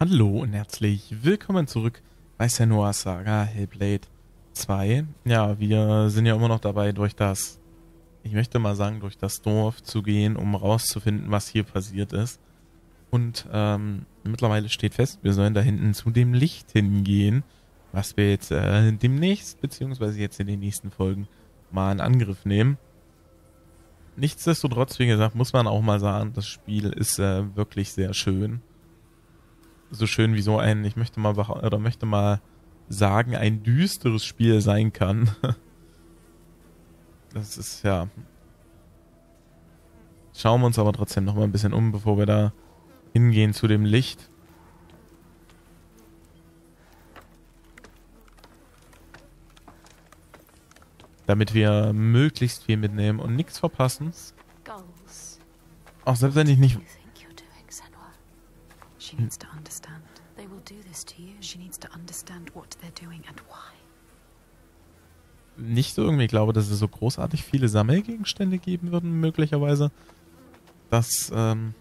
Hallo und herzlich willkommen zurück bei Senua Saga Hellblade 2. Ja, wir sind ja immer noch dabei, durch das, ich möchte mal sagen, durch das Dorf zu gehen, um rauszufinden, was hier passiert ist. Und ähm, mittlerweile steht fest, wir sollen da hinten zu dem Licht hingehen, was wir jetzt äh, demnächst, beziehungsweise jetzt in den nächsten Folgen, mal in Angriff nehmen. Nichtsdestotrotz, wie gesagt, muss man auch mal sagen, das Spiel ist äh, wirklich sehr schön so schön wie so ein, ich möchte mal oder möchte mal sagen, ein düsteres Spiel sein kann. Das ist ja. Schauen wir uns aber trotzdem noch mal ein bisschen um, bevor wir da hingehen zu dem Licht. Damit wir möglichst viel mitnehmen und nichts verpassen. Auch selbst wenn ich nicht She needs to understand. They will do this to you. She needs to understand what they're doing and why. Nicht so irgendwie glaube, dass es so großartig viele Sammelgegenstände geben würden, möglicherweise. Das, ähm...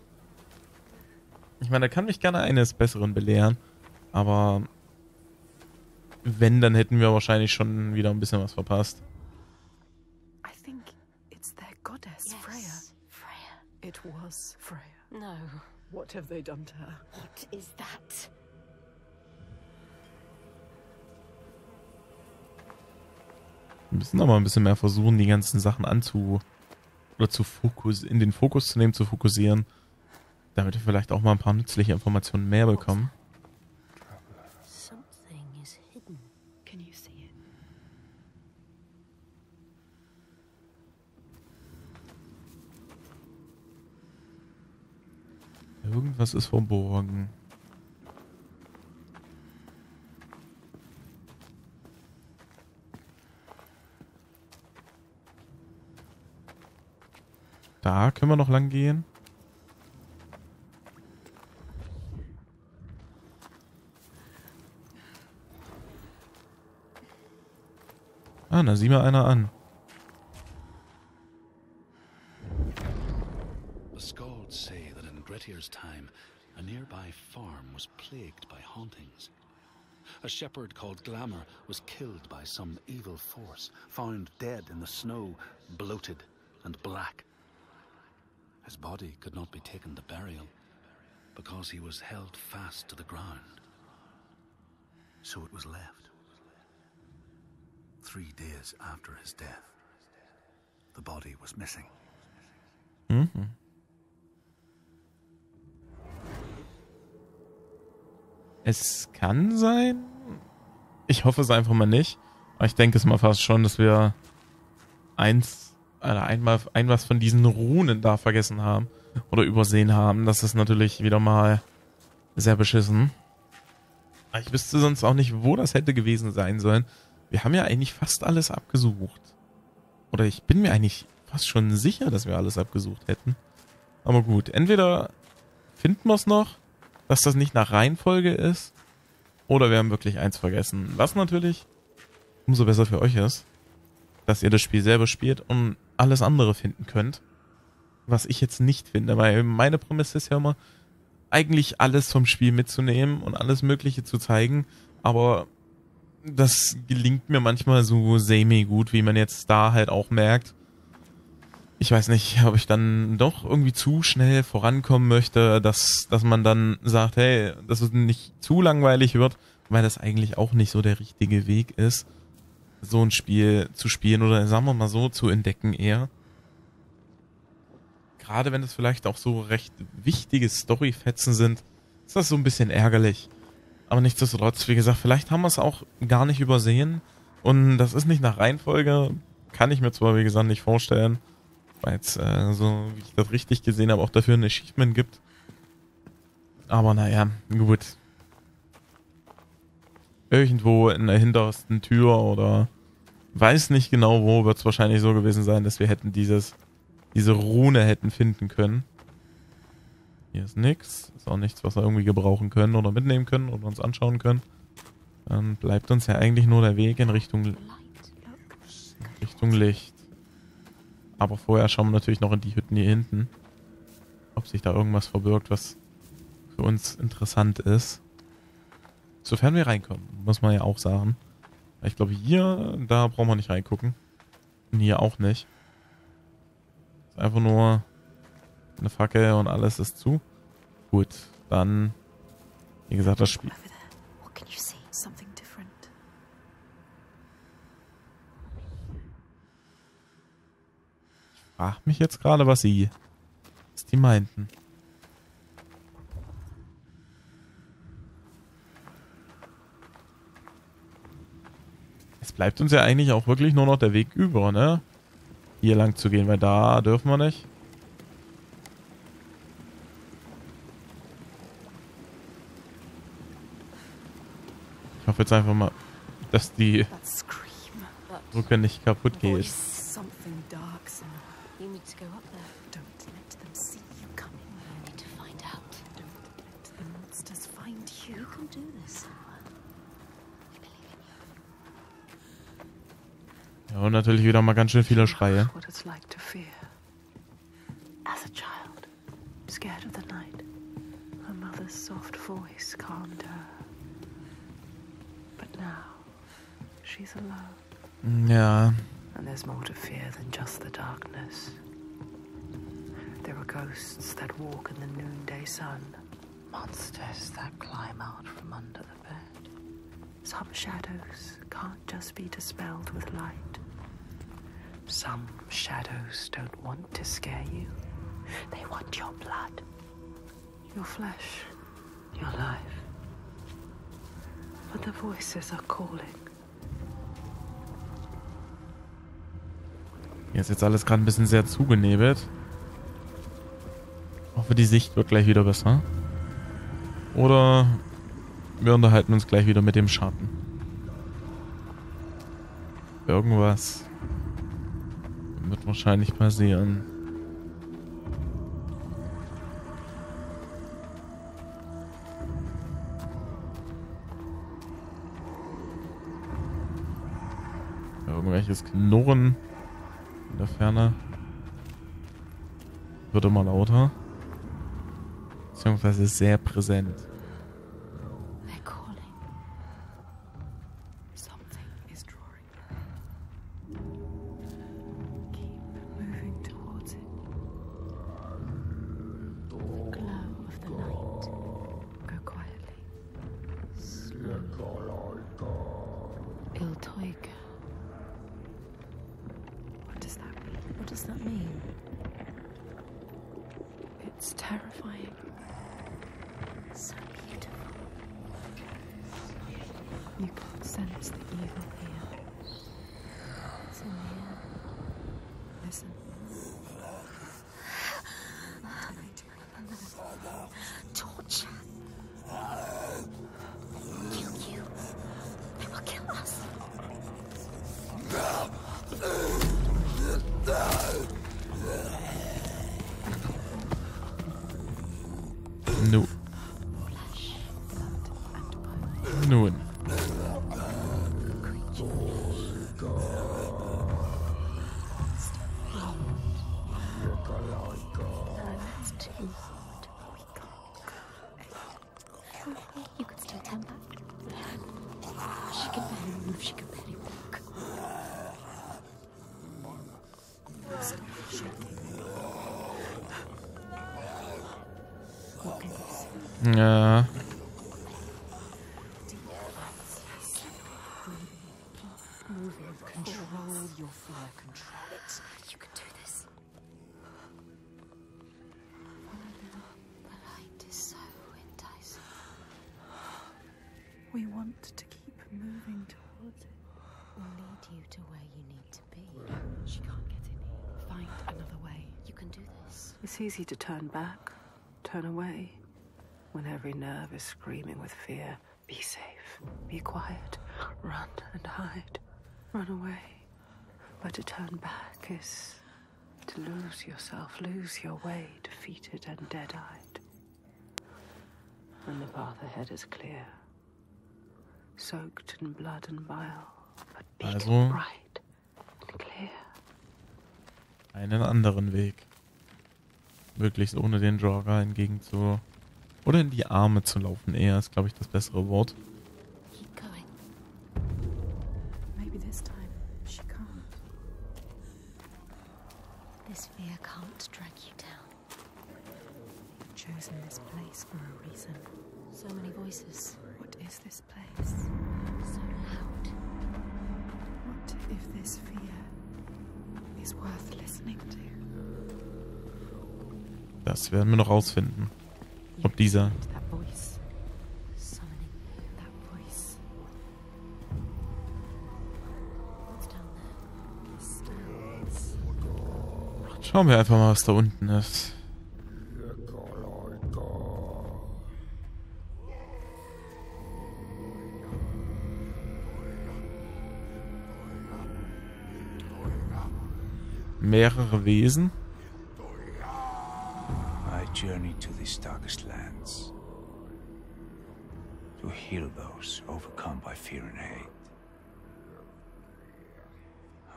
Ich meine, da kann mich gerne eines Besseren belehren, aber wenn, dann hätten wir wahrscheinlich schon wieder ein bisschen was verpasst. I think it's their goddess, yes, Freya. Freya. It was Freya. No. What have they done to her? What is that? Wir müssen aber ein bisschen mehr versuchen, die ganzen Sachen anzu... oder zu Fokus... in den Fokus zu nehmen, zu fokussieren. Damit wir vielleicht auch mal ein paar nützliche Informationen mehr bekommen. Irgendwas ist verborgen. Da können wir noch lang gehen. Ah, da sieh mal einer an. Grettir's time, a nearby farm was plagued by hauntings. A shepherd called Glamour was killed by some evil force, found dead in the snow, bloated and black. His body could not be taken to burial because he was held fast to the ground. So it was left. Three days after his death, the body was missing. Mm-hmm. Es kann sein. Ich hoffe es einfach mal nicht. Aber ich denke es mal fast schon, dass wir eins, also einmal, ein was von diesen Runen da vergessen haben. Oder übersehen haben. Das ist natürlich wieder mal sehr beschissen. Ich wüsste sonst auch nicht, wo das hätte gewesen sein sollen. Wir haben ja eigentlich fast alles abgesucht. Oder ich bin mir eigentlich fast schon sicher, dass wir alles abgesucht hätten. Aber gut, entweder finden wir es noch dass das nicht nach Reihenfolge ist. Oder wir haben wirklich eins vergessen. Was natürlich umso besser für euch ist, dass ihr das Spiel selber spielt und alles andere finden könnt. Was ich jetzt nicht finde, weil meine Prämisse ist ja immer, eigentlich alles vom Spiel mitzunehmen und alles Mögliche zu zeigen, aber das gelingt mir manchmal so semi-gut, wie man jetzt da halt auch merkt ich weiß nicht, ob ich dann doch irgendwie zu schnell vorankommen möchte, dass, dass man dann sagt, hey, dass es nicht zu langweilig wird, weil das eigentlich auch nicht so der richtige Weg ist, so ein Spiel zu spielen oder sagen wir mal so zu entdecken eher. Gerade wenn es vielleicht auch so recht wichtige Storyfetzen sind, ist das so ein bisschen ärgerlich. Aber nichtsdestotrotz, wie gesagt, vielleicht haben wir es auch gar nicht übersehen und das ist nicht nach Reihenfolge, kann ich mir zwar, wie gesagt, nicht vorstellen, weil es, äh, so wie ich das richtig gesehen habe, auch dafür ein Achievement gibt. Aber naja, gut. Irgendwo in der hintersten Tür oder weiß nicht genau wo, wird es wahrscheinlich so gewesen sein, dass wir hätten dieses, diese Rune hätten finden können. Hier ist nichts. Ist auch nichts, was wir irgendwie gebrauchen können oder mitnehmen können oder uns anschauen können. Dann bleibt uns ja eigentlich nur der Weg in Richtung, Richtung Licht. Aber vorher schauen wir natürlich noch in die Hütten hier hinten. Ob sich da irgendwas verbirgt, was für uns interessant ist. Sofern wir reinkommen, muss man ja auch sagen. Ich glaube, hier, da brauchen wir nicht reingucken. Und hier auch nicht. Ist einfach nur eine Fackel und alles ist zu. Gut, dann, wie gesagt, das Spiel. Over there. What can you see? Something different. Frag mich jetzt gerade, was sie, was die meinten. Es bleibt uns ja eigentlich auch wirklich nur noch der Weg über, ne? Hier lang zu gehen, weil da dürfen wir nicht. Ich hoffe jetzt einfach mal, dass die Brücke nicht kaputt geht. Und natürlich wieder mal ganz schön viele Schreie. Ja, And there's more to fear than just the darkness. There are ghosts that walk in the noonday sun, monsters that climb out from under the bed. Some shadows can't just be dispelled with light. Some shadows don't want to scare you, they want your blood, your flesh, your life. But the voices are calling. hier ist jetzt alles gerade ein bisschen sehr zugenebelt. Hoffe, die Sicht wird gleich wieder besser. Oder wir unterhalten uns gleich wieder mit dem Schatten. Irgendwas wahrscheinlich passieren. Irgendwelches Knurren in der Ferne wird immer lauter. Beziehungsweise sehr präsent. No. Want to keep moving towards it. We'll lead you to where you need to be. She can't get in here. Find another way. You can do this. It's easy to turn back, turn away, when every nerve is screaming with fear. Be safe, be quiet, run and hide, run away. But to turn back is to lose yourself, lose your way, defeated and dead eyed. And the path ahead is clear, soaked in blood and bile, but big also, and bright and clear. Einen anderen Weg. Möglichst ohne den Jogger entgegen zu. Oder in die Arme zu laufen, eher ist, glaube ich, das bessere Wort. Chosen this place for a reason. So many voices. Is this place? So loud. What if this fear is worth listening to? Das werden wir noch rausfinden. Ob dieser. Schauen wir einfach mal, was da unten ist. Mehrere Wesen? I journey to these darkest lands to heal those overcome by fear and hate.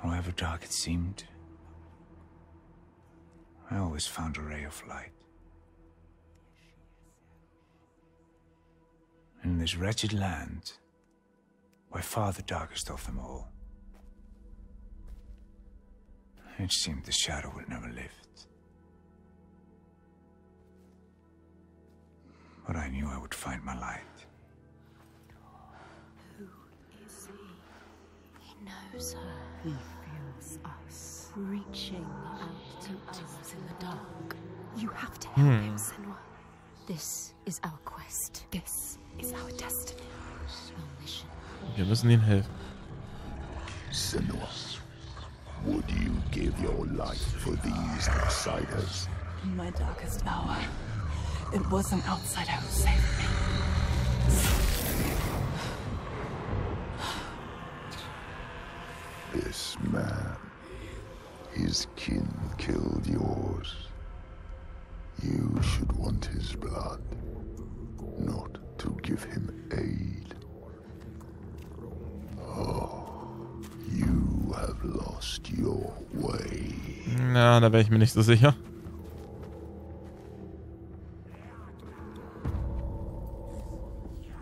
However dark it seemed, I always found a ray of light. In this wretched land, by far the darkest of them all, it seemed the shadow would never lift. But I knew I would find my light. Is he? He knows her. He feels us. Reaching out to us in the dark. You have to help Hmm. him, Senwa. This is our quest. This is our destiny. Our mission. Wir müssen ihm helfen. Senua, would you give your life for these outsiders? In my darkest hour, it was an outsider who saved me. This man, his kin killed yours. You should want his blood, not to give him aid. Lost your way. Na, da wäre ich mir nicht so sicher.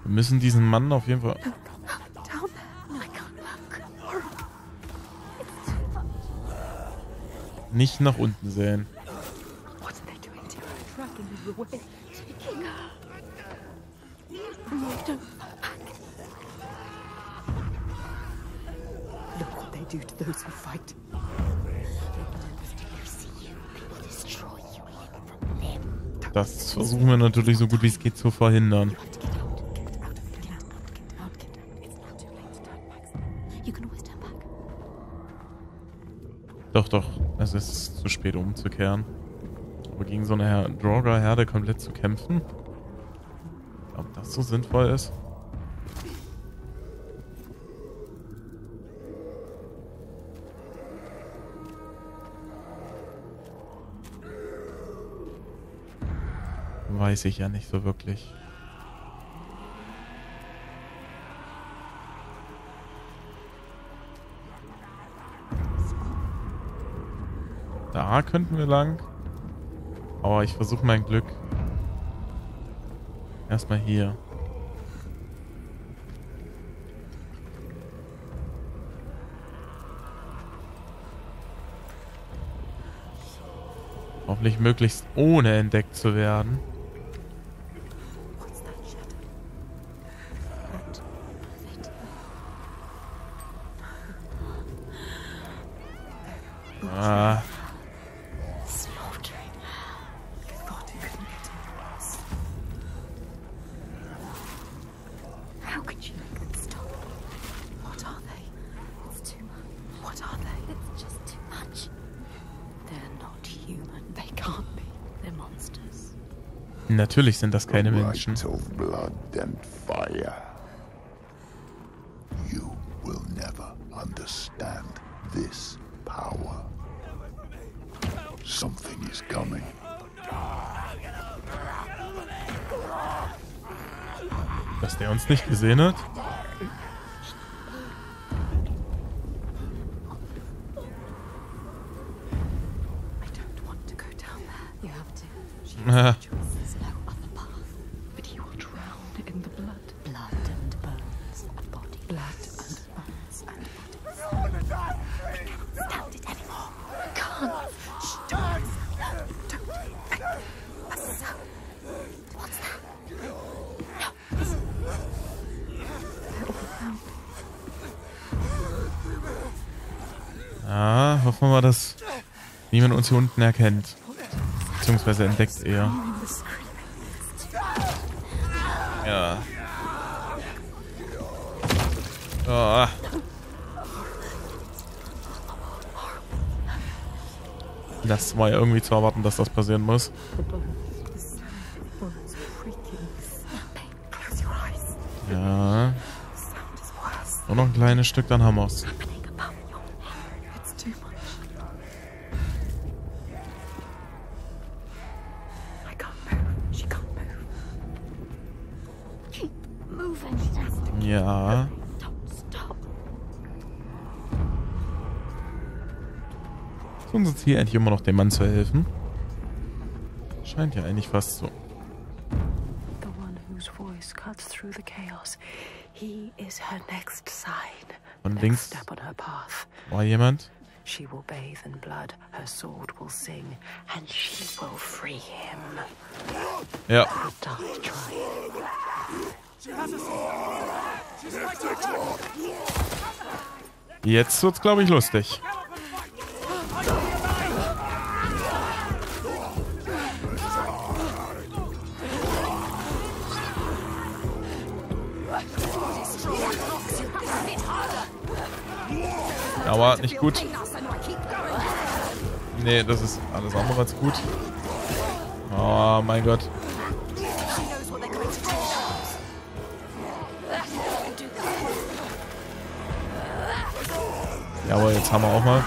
Wir müssen diesen Mann auf jeden Fall nicht nach unten sehen. What are they doing to her? Dragging you away. Taking natürlich so gut wie es geht zu verhindern. Doch, doch. Es ist zu spät umzukehren. Aber gegen so eine Her Droger-Herde komplett zu kämpfen? Ob das so sinnvoll ist? Weiß ich ja nicht so wirklich. Da könnten wir lang. Aber ich versuche mein Glück. Erstmal hier. Hoffentlich möglichst ohne entdeckt zu werden. Worse. How could you make them stop? What are they? It's too much. What are they? It's just too much. They're not human. They can't be. They're monsters. natürlich sind das keine The Menschen. Blood and fire. Gesehen hat? Mal, dass niemand uns hier unten erkennt. Beziehungsweise entdeckt eher. Ja. Oh. Das war ja irgendwie zu erwarten, dass das passieren muss. Ja. Nur noch ein kleines Stück, dann haben wir's. Unser Ziel eigentlich immer noch, dem Mann zu helfen? Scheint ja eigentlich fast so. The one whose voice cuts through the chaos. He is her next sign. Next links war jemand. She will bathe in blood, her sword will sing, and she will free him. Ja. Jetzt wird's, glaube ich, lustig. Aber nicht gut. Nee, das ist alles andere als gut. Oh mein Gott. Jawohl, jetzt haben wir auch mal.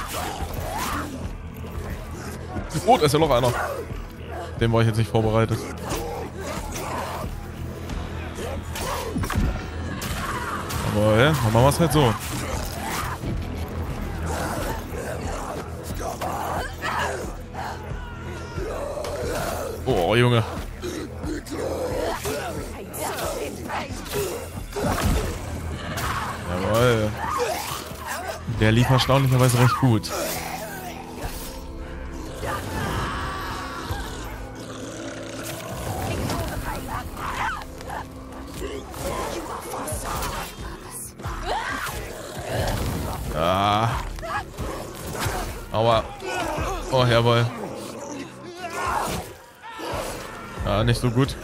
Oh, da ist ja noch einer. Den war ich jetzt nicht vorbereitet. Jawohl, dann machen wir es halt so. Oh, Junge. Jawohl. Der lief erstaunlicherweise recht gut. Ah. Aua. Oh, jawohl. Ja, nicht so gut.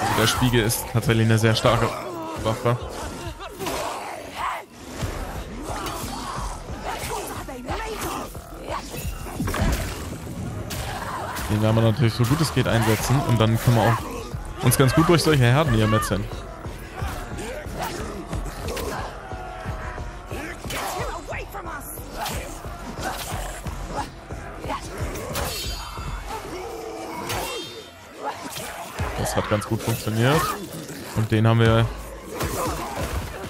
Also der Spiegel ist tatsächlich eine sehr starke Waffe. Den werden wir natürlich so gut es geht einsetzen und dann können wir auch uns ganz gut durch solche Herden hier metzeln. Ganz gut funktioniert. Und den haben wir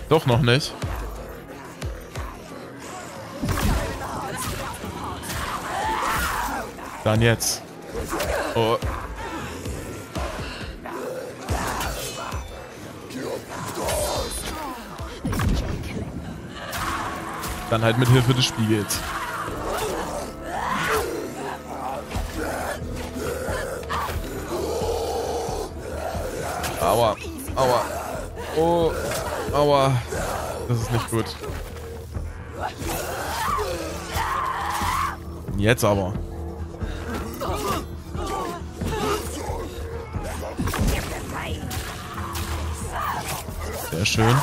doch noch nicht. Dann jetzt. Oh. Dann halt mit Hilfe des Spiegels. Aua. Aua. Oh. Aua. Das ist nicht gut. Jetzt aber. Sehr schön.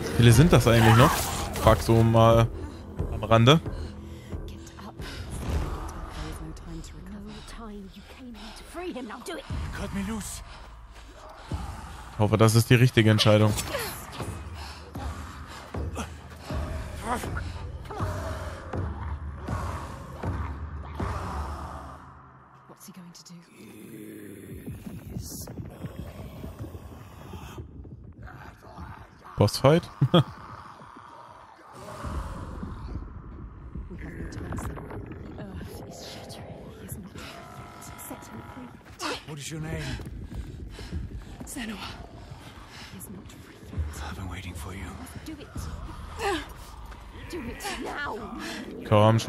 Wie viele sind das eigentlich noch? Frag so mal am Rande. Cut me loose. Ich hoffe, das ist die richtige Entscheidung. Bossfight?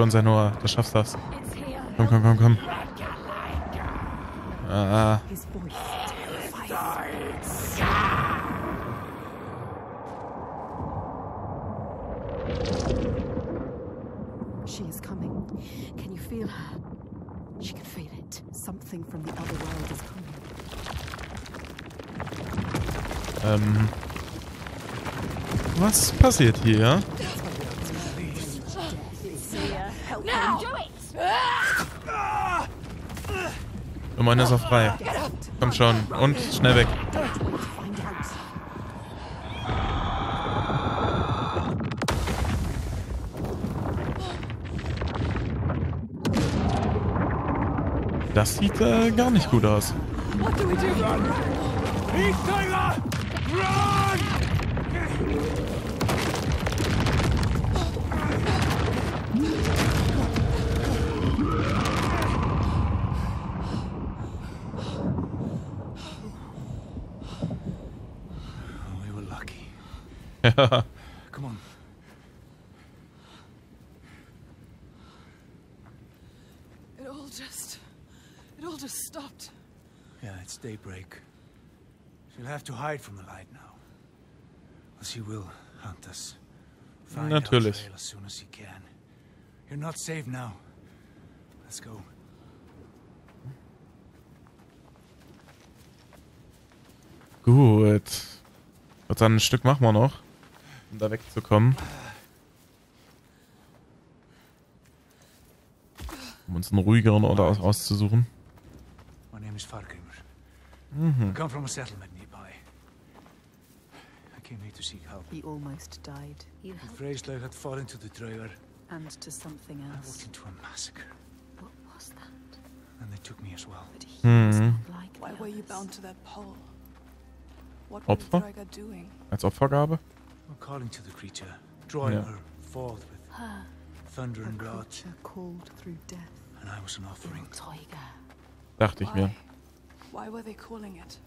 schon, sei nur, das schaffst das. Komm, komm, komm, komm. Ah, ah. She is coming. Can you feel her? She can feel it. Something from the other world is coming. Ähm. Was passiert hier? Oh, meiner ist auch frei. Komm schon. Und schnell weg. Das sieht äh, gar nicht gut aus. Oh, Ja. Come on. It all just. It all just stopped. Yeah, it's daybreak. She'll have to hide from the light now. Or she will hunt us. Find Natürlich. trail as soon as she can. You're not safe now. Let's go. Gut. Und dann ein Stück machen wir noch, um da wegzukommen. Um uns einen ruhigeren Ort aus auszusuchen. My name is Fargrimur. Mhm. I come from a settlement nearby. I came here to seek help. He almost died. You helped. Freyslag had fallen to the Draugr. And to something I else. walked into a massacre, What was that? and they took me as well. But he was Mhm. not like Why were you bound to that pole? What were the Opfer? Draugr doing? Als Opfergabe? I'm calling to the creature, drawing Yeah. her forth with Her, thunder and blood, creature called through death. and I was an offering. Toiga. Dachte ich mir. Why? Why were they calling it?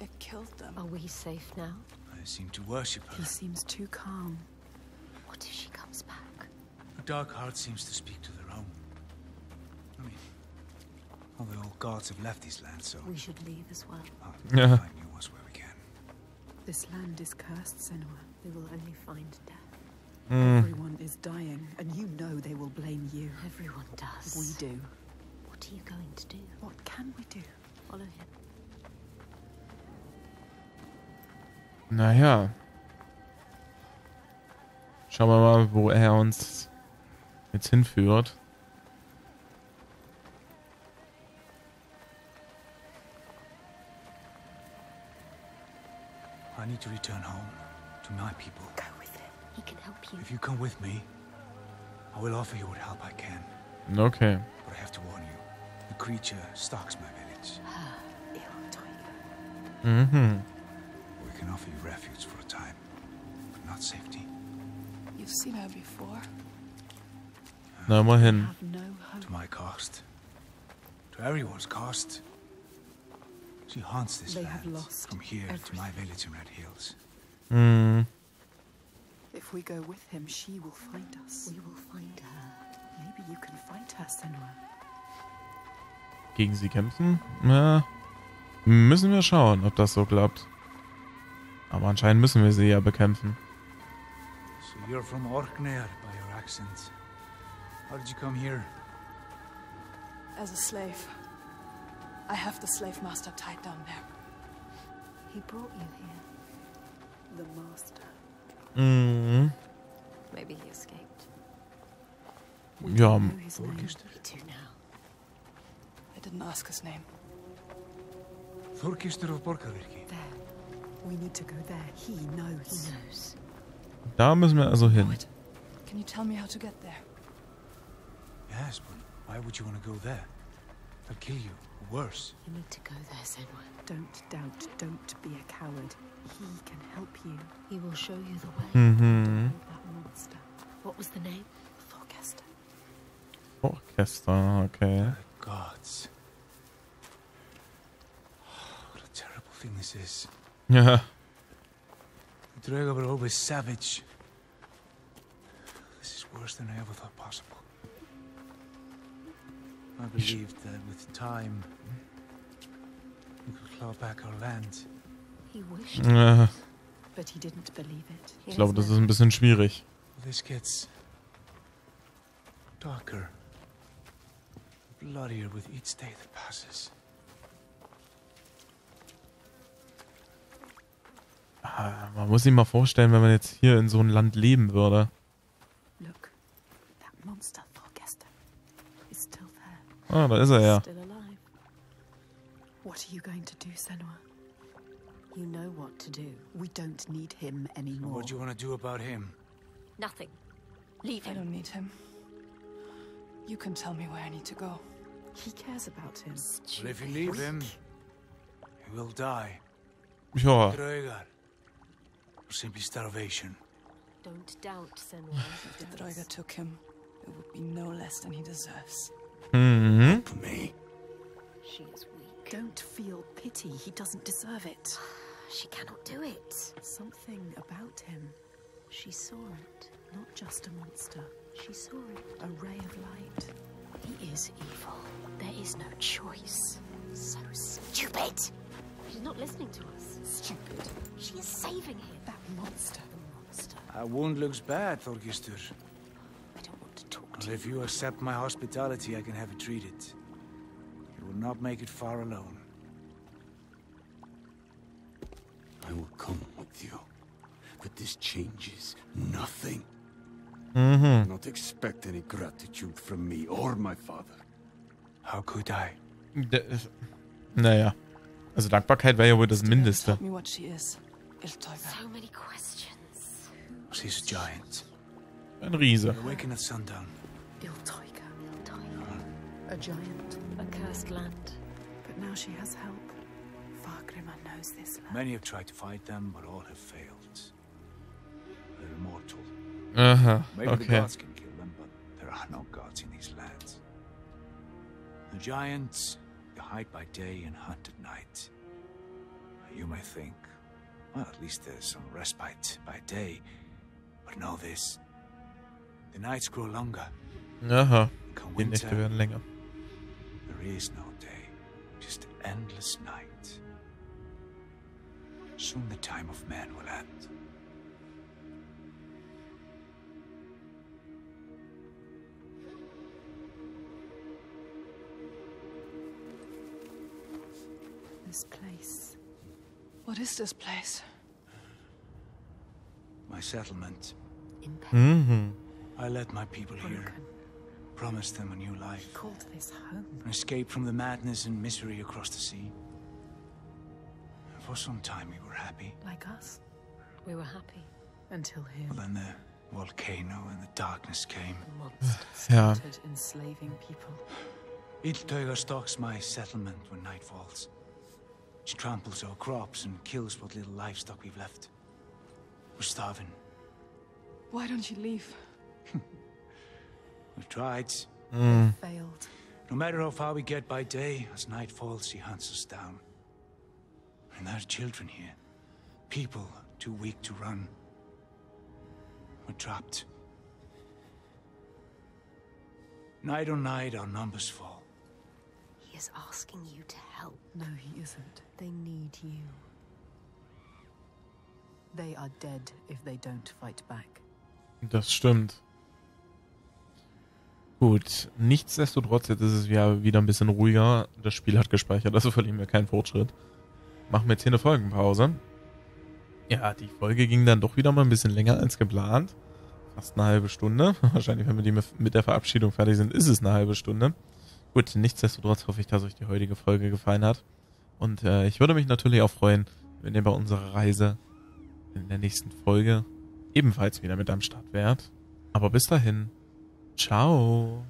It killed them. Are we safe now? I seem to worship her. He seems too calm. What if she comes back? Her dark heart seems to speak to their own. I mean, all the old gods have left these lands, so We should leave as well. I'll Yeah. find new ones where we can. This land is cursed, Senua. We will only find death. Hm. Everyone is dying, and you know they will blame you. Everyone does. We do. What are you going to do? What can we do? Follow him. Naja. Schauen wir mal, wo er uns jetzt hinführt. I need to return home to my people. Go with him. He can help you. If you come with me, I will offer you what help I can. Okay. But I have to warn you, the creature stalks my village. Il Tiger. Mhm. We can offer you refuge for a time, but not safety. You've seen her before. Na, immerhin. Have no hope. To my cost. To everyone's cost. She haunts this They have land lost from here to my village in Red Hills. Hm. If we go with him, she will find us. We will find her. Maybe you can fight her, Senua. Gegen sie kämpfen? Na, müssen wir schauen, ob das so klappt. Aber anscheinend müssen wir sie ja bekämpfen. So you're from Orkneyar by your accent. How did you come here? As a slave. I have the slave master tied down there. He brought you here. The master. Mhm. Maybe he escaped. We Ja, don't know his name. We do now. I didn't ask his name. Thorkistur of Borgarvirki. There. We need to go there. He knows. He knows. knows. Da müssen wir also hin. What? Can you tell me how to get there? Yes, but why would you want to go there? They'll kill you, worse. You need to go there, Senwa. Don't doubt. Don't be a coward. He can help you. He will show you the way. Mm-hmm. That monster. What was the name? Thorcaster. Orchester, okay. The gods. what a terrible thing this is. Ja. The Draugr were always savage. This is worse than I ever thought possible. I believed that with time, we could claw back our land. Äh, Ich glaube, das ist ein bisschen schwierig. This gets darker, bloodier with each day that passes. Ah, Man muss sich mal vorstellen, wenn man jetzt hier in so einem Land leben würde. Look, that monster Thorgester is still there. Ah, da ist er ja. What are you going to do, Senua? You know what to do. We don't need him anymore. What do you want to do about him? Nothing. Leave him. I don't need him. You can tell me where I need to go. He cares about him. Well, if you leave him, he will die. Ja, Draugar. Or simply starvation. Don't doubt Senua. If the Droiga took him, it would be no less than he deserves. mhm. For me, She is weak. Don't feel pity. He doesn't deserve it. She cannot do it. Something about him. She saw it. Not just a monster. She saw it. A ray of light. He is evil. There is no choice. So stupid. She's not listening to us. Stupid. She is saving him. That monster. The monster. Our wound looks bad, Thorgistur. I don't want to talk to Well, if you accept my hospitality, I can have it treated. You will not make it far alone. With you. But this changes nothing. Mm -hmm. Not expect any gratitude from me or my father. How could I? D- Naja. Also Dankbarkeit wäre ja wohl das Droiga Mindeste. me what she is. So many questions. She's a giant. Ein Riese. Awaken at sundown. Iltoiga. Iltoiga. A giant. A cursed land. But now she has help. Fargrimma knows this land. Many have tried to fight them, but all have failed. They're immortal. Aha, Maybe the gods can kill them, but there are no gods in these lands. The giants, they hide by day and hunt at night. You may think, well, at least there's some respite by day. But know this. The nights grow longer. Aha. Come Die Nächte winter, werden länger. there is no day. Just endless night. Soon the time of man will end. This place. What is this place? My settlement. In pain. Mhm. I led my people here, Broken. promised them a new life, Called this home. an escape from the madness and misery across the sea. For some time we were happy, Like us. We were happy. Until him. but then the volcano and the darkness came. The monster. Ja. Started enslaving people. Iltøyga stalks my settlement when night falls. She tramples our crops and kills what little livestock we've left. We're starving. Why don't you leave? We've tried. Mhm. Failed. No matter how far we get by day, as night falls, she hunts us down. And there are children here. People too weak to run. We're trapped. Night on night, our numbers fall. He is asking you to help. No, he isn't. They need you. They are dead if they don't fight back. Das stimmt. Gut, nichtsdestotrotz, jetzt ist es ja wieder ein bisschen ruhiger. Das Spiel hat gespeichert, also verlieren wir keinen Fortschritt. Machen wir jetzt hier eine Folgenpause. Ja, die Folge ging dann doch wieder mal ein bisschen länger als geplant. Fast eine halbe Stunde. Wahrscheinlich, wenn wir die mit der Verabschiedung fertig sind, ist es eine halbe Stunde. Gut, nichtsdestotrotz hoffe ich, dass euch die heutige Folge gefallen hat. Und äh, ich würde mich natürlich auch freuen, wenn ihr bei unserer Reise in der nächsten Folge ebenfalls wieder mit am Start wärt. Aber bis dahin, ciao.